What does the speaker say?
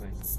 Thanks.